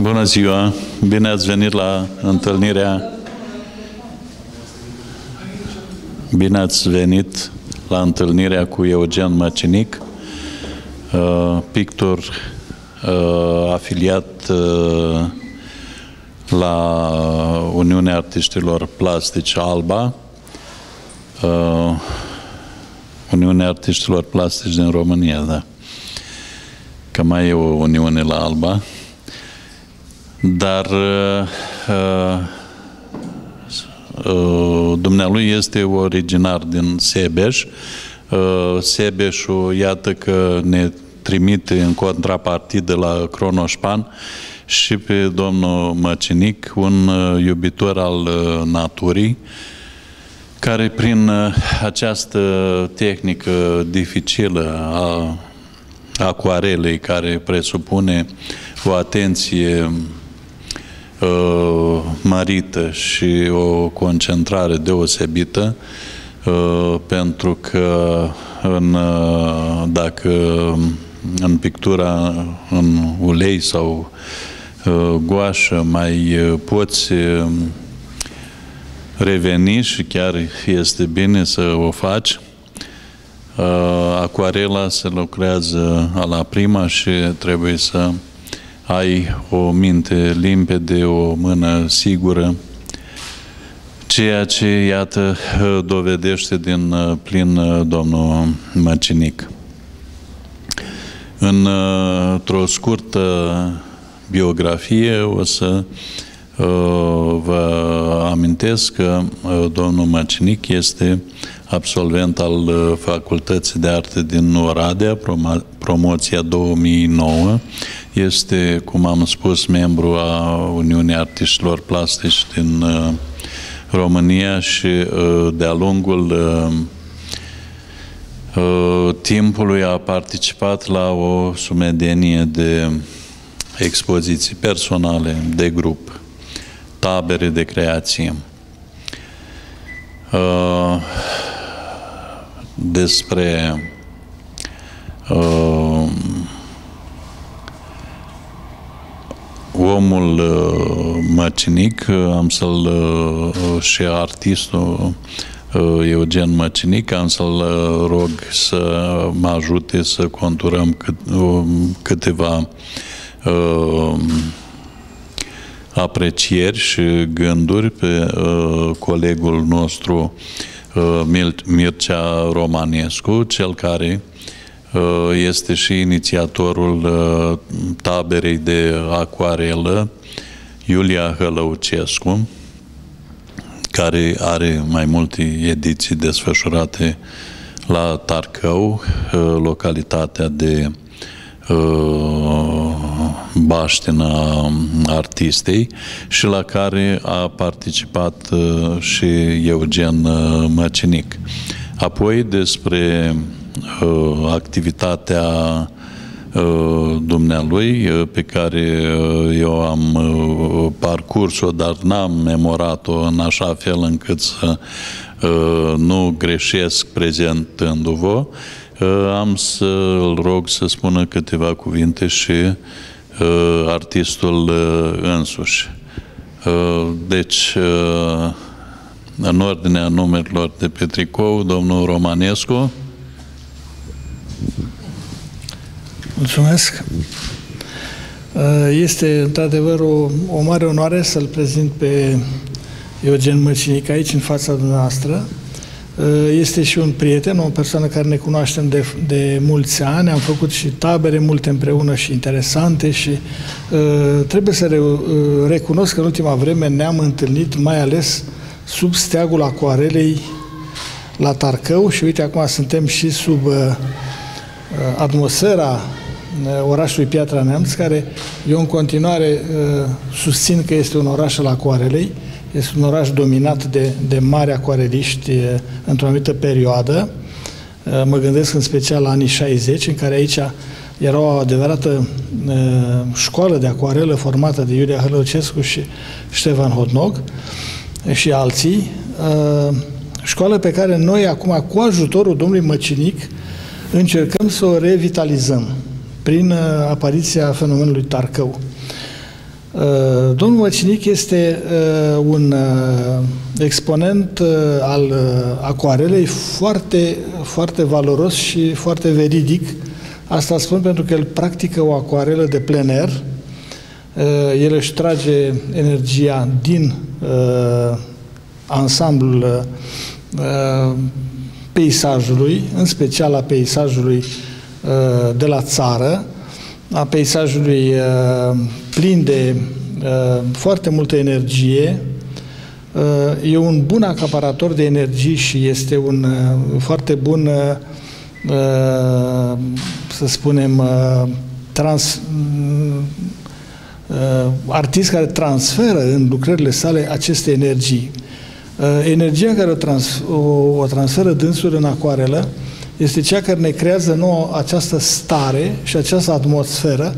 Bună ziua! Bine ați venit la întâlnirea Bine ați venit la întâlnirea cu Eugen Măcinic, uh, pictor uh, afiliat uh, la Uniunea Artiștilor Plastici Alba, Uniunea Artiștilor Plastici din România, da. Că mai e o Uniune la Alba. Dar uh, uh, dumnealui este originar din Sebeș. Uh, Sebeșul, iată că ne trimite în contrapartidă la Cronoșpan și pe domnul Măcinic, un uh, iubitor al uh, naturii, care prin uh, această tehnică dificilă a acuarelei, care presupune o atenție uh, mărită și o concentrare deosebită, uh, pentru că în, uh, dacă în pictura în ulei sau uh, goașă mai uh, poți uh, reveni și chiar este bine să o faci, acuarela se lucrează la prima și trebuie să ai o minte limpede, o mână sigură, ceea ce, iată, dovedește din uh, plin uh, domnul Măcinic. Uh, într-o scurtă biografie o să vă amintesc că domnul Măcinic este absolvent al Facultății de Arte din Oradea, promoția 2009, este, cum am spus, membru a Uniunii Artiștilor Plastici din uh, România și uh, de-a lungul uh, timpului a participat la o sumedenie de expoziții personale, de grup, tabere de creație. Despre omul uh, măcinic, uh, am să-l uh, și artistul Eugen Măcinic, am să-l rog să mă ajute să conturăm cât, câteva aprecieri și gânduri pe colegul nostru Mircea Romanescu, cel care Uh, este și inițiatorul uh, taberei de acuarelă, Iulia Hălăucescu, care are mai multe ediții desfășurate la Tarcău, uh, localitatea de baștina artistei și la care a participat și Eugen Măcinic. Apoi despre Uh, activitatea uh, dumnealui uh, pe care eu am parcurs-o, dar n-am memorat-o în așa fel încât să nu greșesc prezentându-vă, am să-l rog să spună câteva cuvinte și artistul însuși. Deci, în ordinea numerilor de pe tricou, domnul Romanescu, Mulțumesc. Uh, este într-adevăr o, o mare onoare să-l prezint pe Eugen Măcinic aici în fața dumneavoastră. Uh, este și un prieten, o persoană care ne cunoaștem de, de mulți ani, am făcut și tabere multe împreună și interesante și uh, trebuie să re, uh, recunosc că în ultima vreme ne-am întâlnit mai ales sub steagul acuarelei la Tarcău și uite acum suntem și sub uh, atmosfera orașului Piatra Neamț, care eu în continuare susțin că este un oraș al acoarelei, este un oraș dominat de, de mari acoareliști într-o anumită perioadă. Mă gândesc în special la anii 60, în care aici era o adevărată școală de acoarelă formată de Iulia Hălăucescu și Ștefan Hodnog și alții. Școală pe care noi acum, cu ajutorul domnului Măcinic, încercăm să o revitalizăm prin uh, apariția fenomenului Tarcău. Domnul Măcinic este un exponent al acoarelei foarte, foarte valoros și foarte veridic. Asta spun pentru că el practică o acoarelă de plein air. El își trage energia din ansamblul peisajului, în special a peisajului de la țară, a peisajului plin de foarte multă energie, e un bun acaparator de energie și este un foarte bun, să spunem, trans, artist care transferă în lucrările sale aceste energii. Energia care o, trans, o, o transferă dânsul în acoarelă este cea care ne creează nouă această stare și această atmosferă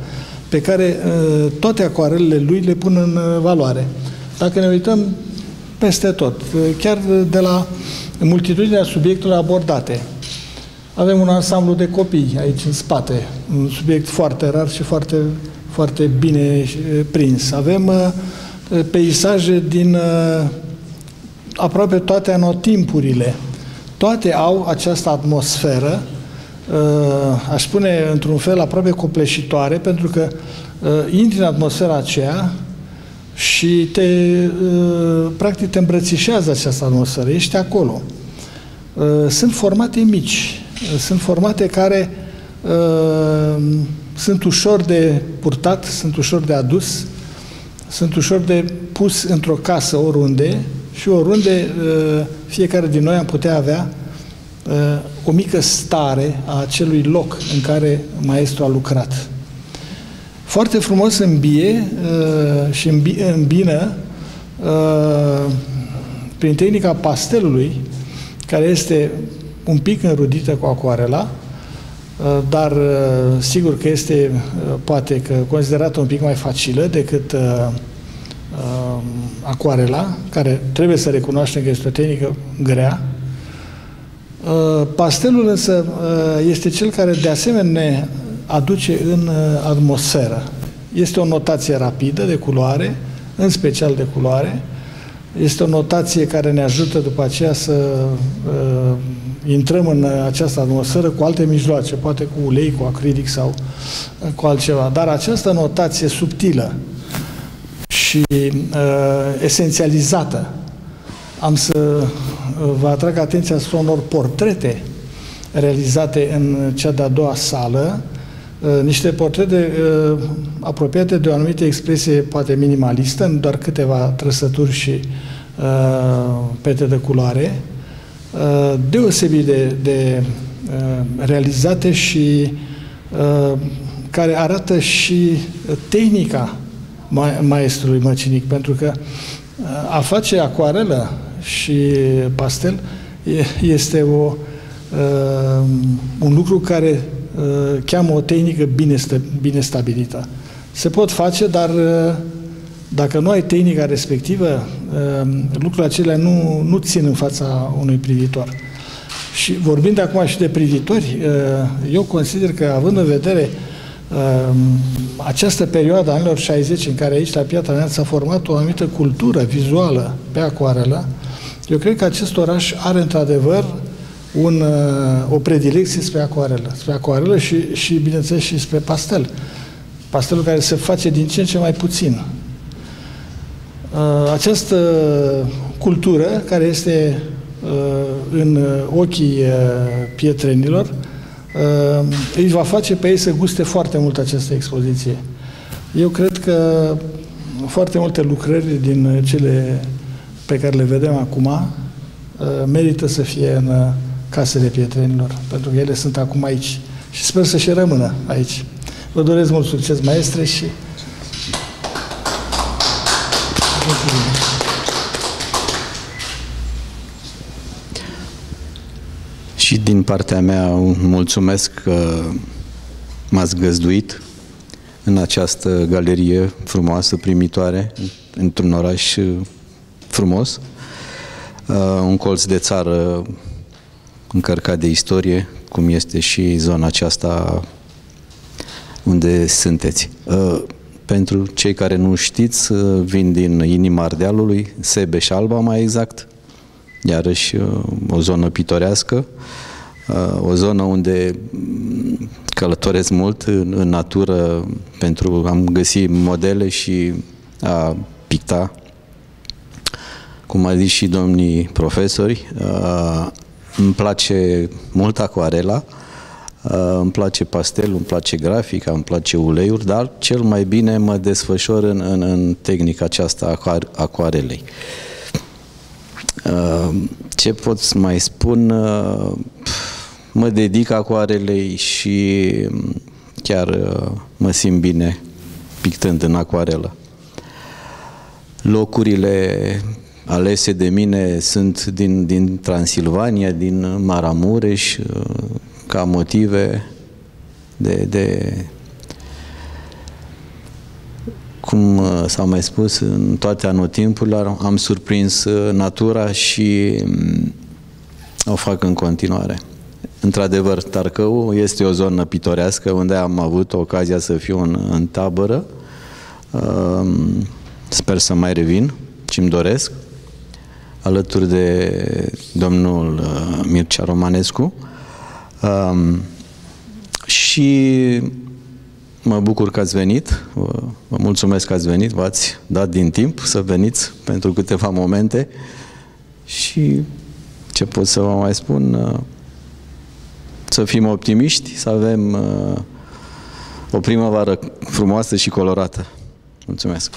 pe care uh, toate acoarelele lui le pun în uh, valoare. Dacă ne uităm peste tot, uh, chiar de la multitudinea subiectelor abordate, avem un ansamblu de copii aici în spate, un subiect foarte rar și foarte, foarte bine prins. Avem peisaje din aproape toate anotimpurile. Toate au această atmosferă Uh, aș spune, într-un fel aproape copleșitoare, pentru că uh, intri în atmosfera aceea și te, uh, practic, te îmbrățișează această atmosferă, ești acolo. Sunt formate mici, sunt formate care sunt ușor de purtat, sunt ușor de adus, sunt ușor de pus într-o casă oriunde și oriunde fiecare din noi am putea avea Uh, o mică stare a acelui loc în care maestru a lucrat. Foarte frumos îmbie uh, și îmbină uh, prin tehnica pastelului, care este un pic înrudită cu acoarela, dar sigur că este poate că considerată un pic mai facilă decât acoarela, care trebuie să recunoaștem că este o tehnică grea, Uh, pastelul însă uh, este cel care de asemenea ne aduce în uh, atmosferă. Este o notație rapidă de culoare, în special de culoare. Este o notație care ne ajută după aceea să uh, intrăm în această atmosferă cu alte mijloace, poate cu ulei, cu acrilic sau cu altceva. Dar această notație subtilă și uh, esențializată. Am să uh, vă atrag atenția asupra unor portrete realizate în cea de-a doua sală, uh, niște portrete uh, apropiate de o anumită expresie, poate minimalistă, în doar câteva trăsături și pete de culoare, deosebit de, de realizate și care arată și tehnica maestrului măcinic, pentru că a face acoarelă și pastel este o, uh, un lucru care uh, cheamă o tehnică bine, bine stabilită. Se pot face, dar uh, dacă nu ai tehnica respectivă, uh, lucrurile acelea nu, nu țin în fața unui privitor. Și vorbind acum și de privitori, uh, eu consider că, având în vedere uh, această perioadă anilor 60 în care aici la Piatra Neamț s-a format o anumită cultură vizuală pe acoarelă, eu cred că acest oraș are într-adevăr un, uh, o predilecție spre acoarelă, spre acoarelă și, și, bineînțeles, și spre pastel. Pastelul care se face din ce în ce mai puțin. Uh, această cultură, care este uh, în ochii pietrenilor, îi va face pe ei să guste foarte mult această expoziție. Eu cred că foarte multe lucrări din cele pe care le vedem acum uh, merită să fie în uh, casele pietrenilor, pentru că ele sunt acum aici și sper să și rămână aici. Vă doresc mult succes, maestre, și Și din partea mea mulțumesc că m-ați găzduit în această galerie frumoasă, primitoare, într-un oraș frumos, uh, un colț de țară încărcat de istorie, cum este și zona aceasta unde sunteți. Uh, pentru cei care nu știți, vin din inima Ardealului, Sebeș Alba mai exact, iarăși o zonă pitorească, o zonă unde călătoresc mult în, în natură pentru am găsit modele și a picta cum a zis și domnii profesori, uh, îmi place mult acuarela, uh, îmi place pastelul, îmi place grafica, îmi place uleiul, dar cel mai bine mă desfășor în, în, în tehnica aceasta a acuarelei. Uh, ce pot să mai spun? Mă dedic acuarelei și chiar mă simt bine pictând în acuarelă. Locurile alese de mine sunt din, din Transilvania, din Maramureș, uh, ca motive de, de cum uh, s-a mai spus, în toate anotimpurile am surprins uh, natura și mm, o fac în continuare. Într-adevăr, Tarcău este o zonă pitorească unde am avut ocazia să fiu în, în tabără. Sper să mai revin și îmi doresc alături de domnul uh, Mircea Romanescu um, și mă bucur că ați venit, vă mulțumesc că ați venit, v-ați dat din timp să veniți pentru câteva momente și ce pot să vă mai spun, uh, să fim optimiști, să avem uh, o primăvară frumoasă și colorată. Mulțumesc!